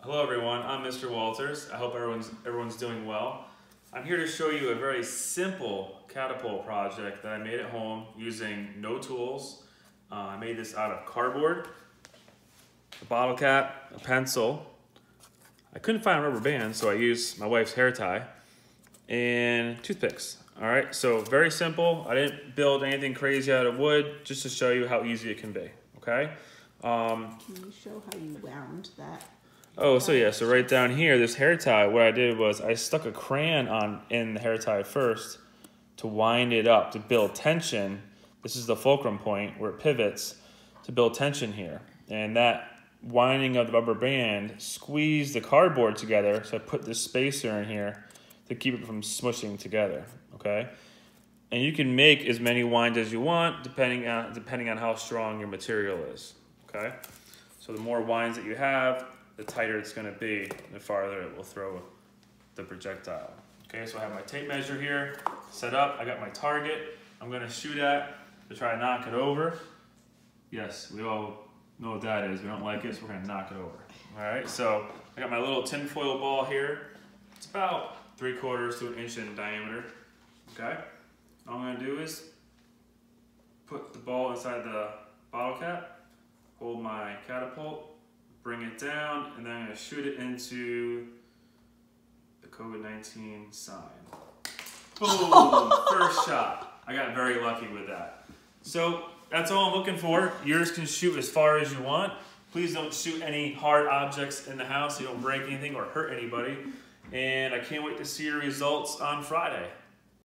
Hello everyone, I'm Mr. Walters. I hope everyone's, everyone's doing well. I'm here to show you a very simple catapult project that I made at home using no tools. Uh, I made this out of cardboard, a bottle cap, a pencil. I couldn't find a rubber band, so I used my wife's hair tie and toothpicks. All right, so very simple. I didn't build anything crazy out of wood, just to show you how easy it can be, okay? Um, can you show how you wound that? Oh, so yeah, so right down here, this hair tie, what I did was I stuck a crayon on in the hair tie first to wind it up, to build tension. This is the fulcrum point where it pivots to build tension here. And that winding of the rubber band squeezed the cardboard together, so I put this spacer in here to keep it from smushing together, okay? And you can make as many winds as you want depending on, depending on how strong your material is, okay? So the more winds that you have, the tighter it's gonna be, the farther it will throw the projectile. Okay, so I have my tape measure here set up. I got my target I'm gonna shoot at to try to knock it over. Yes, we all know what that is. We don't like it, so we're gonna knock it over. All right, so I got my little tinfoil ball here. It's about three quarters to an inch in diameter. Okay, all I'm gonna do is put the ball inside the bottle cap, hold my catapult, bring it down, and then I'm gonna shoot it into the COVID-19 sign. Boom, first shot. I got very lucky with that. So that's all I'm looking for. Yours can shoot as far as you want. Please don't shoot any hard objects in the house so you don't break anything or hurt anybody. And I can't wait to see your results on Friday.